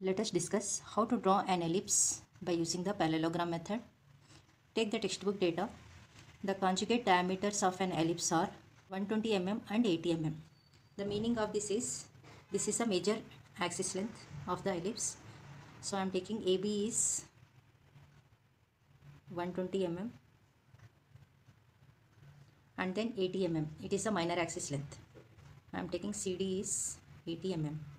Let us discuss how to draw an ellipse by using the parallelogram method. Take the textbook data. The conjugate diameters of an ellipse are 120 mm and 80 mm. The meaning of this is this is a major axis length of the ellipse. So I am taking AB is 120 mm and then 80 mm. It is a minor axis length. I am taking CD is 80 mm.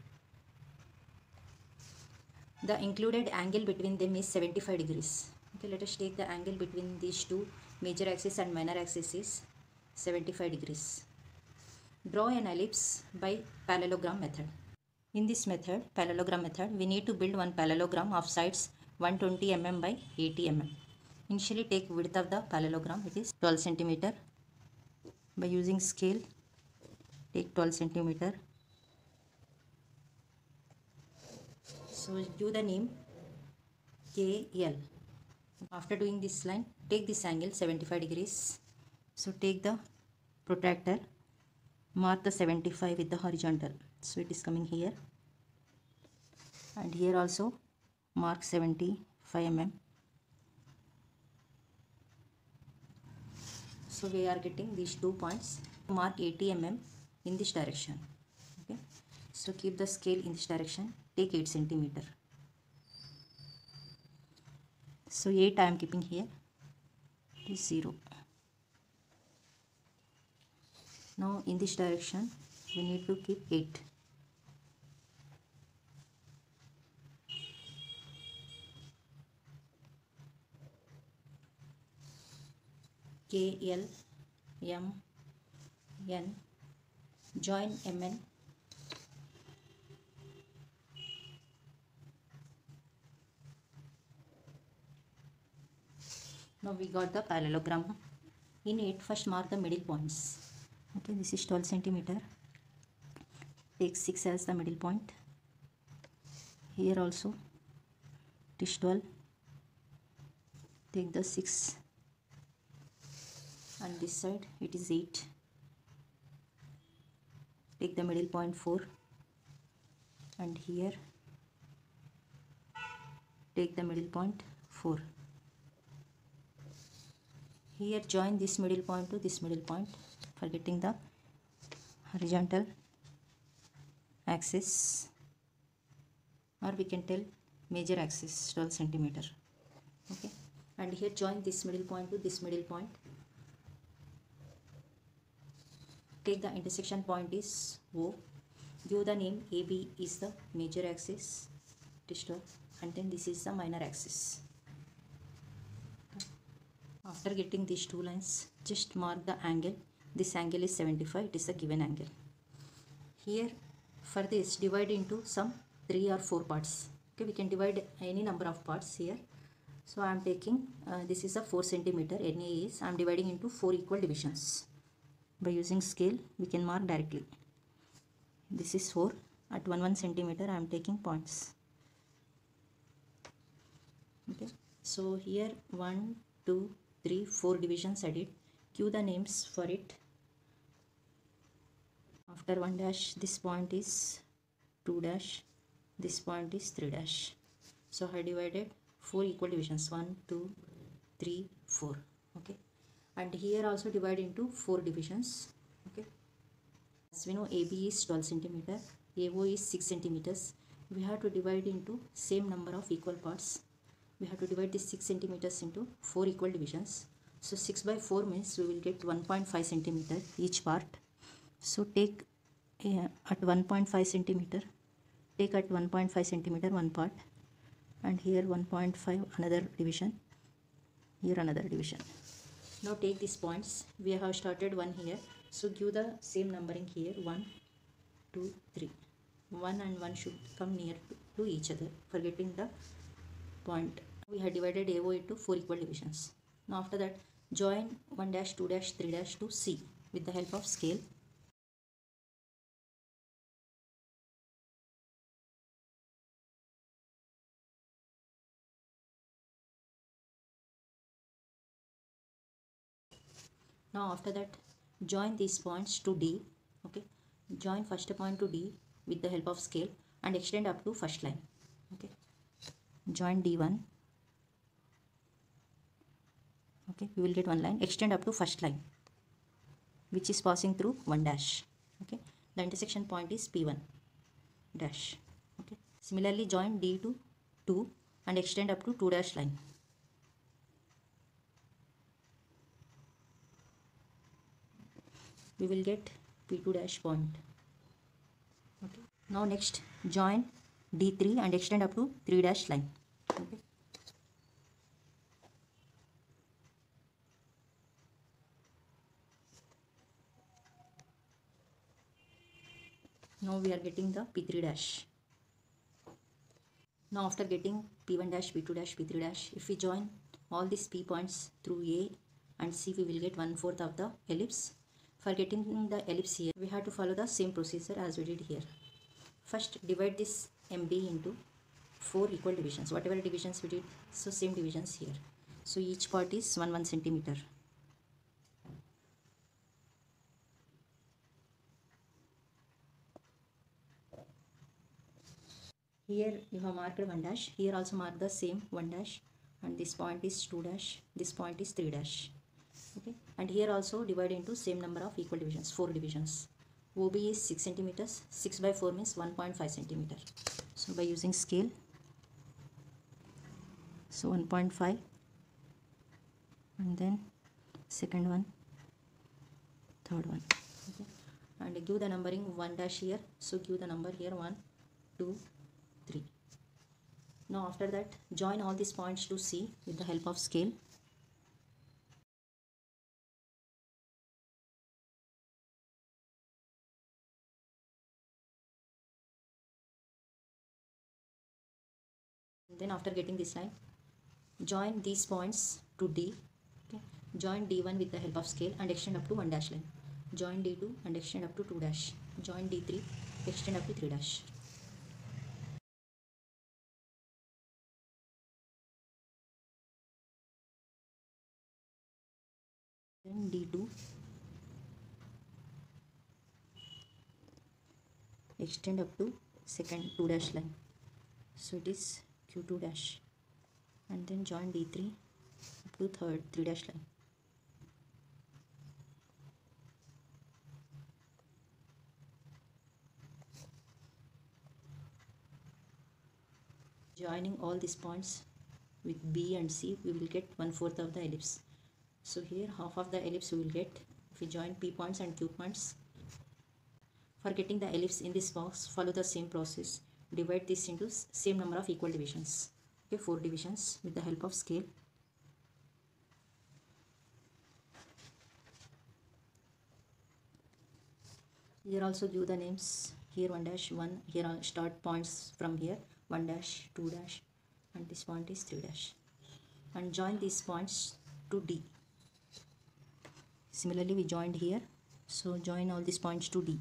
The included angle between them is 75 degrees. Okay, let us take the angle between these two major axis and minor axis is 75 degrees. Draw an ellipse by parallelogram method. In this method, parallelogram method, we need to build one parallelogram of sides 120 mm by 80 mm. Initially take width of the parallelogram, it is 12 centimeter. By using scale, take 12 centimeter so give the name KL after doing this line take this angle 75 degrees. So take the protractor mark the 75 with the horizontal. So it is coming here. And here also mark 75 mm. So we are getting these two points. Mark 80 mm in this direction. Okay so keep the scale in this direction. Take 8 centimeter. So 8 I am keeping here it is 0 now in this direction we need to keep 8 K L M N. Join MN now we got the parallelogram. In it first mark the middle points. Okay this is 12 centimeter. Take 6 as the middle point. Here also it is 12 take the 6 and this side it is 8 take the middle point 4 and here take the middle point 4 here join this middle point to this middle point for getting the horizontal axis or we can tell major axis 12 centimeter. Okay? And here join this middle point to this middle point. Take the intersection point is O. Give the name AB is the major axis 12 and then this is the minor axis after getting these two lines just mark the angle. This angle is 75 it is a given angle. Here for this divide into some three or four parts. Okay we can divide any number of parts here. So i am taking uh, this is a 4 centimeter. Na is i am dividing into four equal divisions. By using scale we can mark directly. This is 4 at 1 1 centimeter i am taking points. Okay. So here 1 2 3 4 divisions I did give the names for it. After 1 dash this point is 2 dash. This point is 3 dash. So I divided 4 equal divisions. 1 2 3 4 okay. And here also divide into 4 divisions. Okay. As we know AB is 12 centimeter. AO is 6 centimeters. We have to divide into same number of equal parts we have to divide this 6 centimeters into 4 equal divisions. So 6 by 4 means we will get 1.5 centimeter each part. So take uh, at 1.5 centimeter take at 1.5 centimeter one part and here 1.5 another division here another division. Now take these points. We have started one here. So give the same numbering here 1 2 3 1 and 1 should come near to, to each other forgetting the point we have divided AO into 4 equal divisions. Now after that join 1 dash 2 dash 3 dash to C with the help of scale. Now after that join these points to D. Okay. Join first point to D with the help of scale and extend up to first line. okay join d1 okay we will get one line. Extend up to first line which is passing through 1 dash. Okay the intersection point is p1 dash. Okay similarly join d to 2 and extend up to 2 dash line. We will get p2 dash point. Okay now next join d3 and extend up to 3 dash line. Okay now we are getting the p3 dash. Now after getting p1 dash p2 dash p3 dash if we join all these p points through a and c we will get one fourth of the ellipse. For getting the ellipse here we have to follow the same procedure as we did here. First divide this mb into four equal divisions. Whatever divisions we did so same divisions here. So each part is 1 1 centimeter here you have marked 1 dash. Here also mark the same 1 dash. And this point is 2 dash. This point is 3 dash. Okay? And here also divide into same number of equal divisions 4 divisions. OB is 6 centimeters. 6 by 4 means 1.5 centimeter. So by using scale. So 1.5 and then second one. Third one. Okay? And give the numbering 1 dash here. So give the number here 1 2 3 now after that join all these points to C with the help of scale. Then after getting this line join these points to D okay? Join D1 with the help of scale and extend up to 1 dash line. Join D2 and extend up to 2 dash. Join D3 extend up to 3 dash then D2 extend up to second 2 dash line. So it is q2 dash. And then join d3 up to third 3 dash line. Joining all these points with b and c we will get one fourth of the ellipse so here half of the ellipse we will get if we join p points and q points. For getting the ellipse in this box follow the same process. Divide this into same number of equal divisions. Okay four divisions with the help of scale. Here also give the names. Here 1 dash 1 here are start points from here. 1 dash 2 dash and this point is 3 dash. And join these points to D similarly we joined here. So join all these points to D.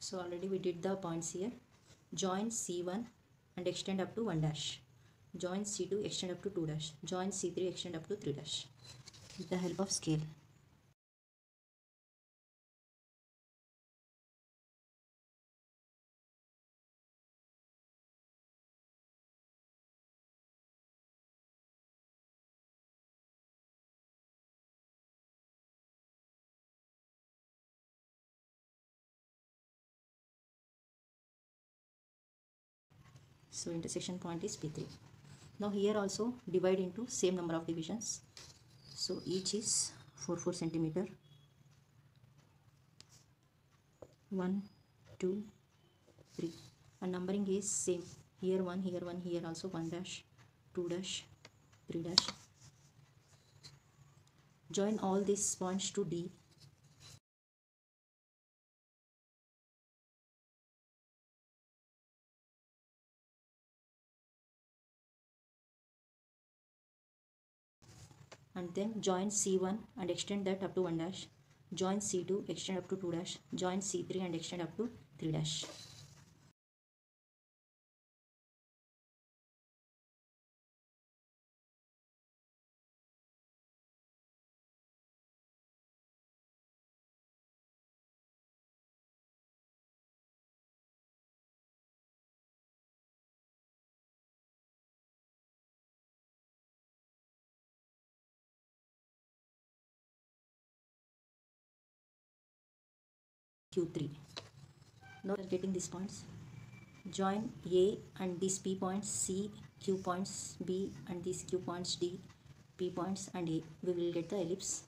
So already we did the points here. Join c1 and extend up to 1 dash. Join c2 extend up to 2 dash. Join c3 extend up to 3 dash. With the help of scale so intersection point is p3 now here also divide into same number of divisions. So each is 4 4 centimeter. 1 2 3 and numbering is same. Here 1 here 1 here also 1 dash 2 dash 3 dash. Join all these points to d and then join C1 and extend that up to 1 dash. Join C2 extend up to 2 dash. Join C3 and extend up to 3 dash q3 now we are getting these points. Join a and these p points c q points b and these q points d p points and a. We will get the ellipse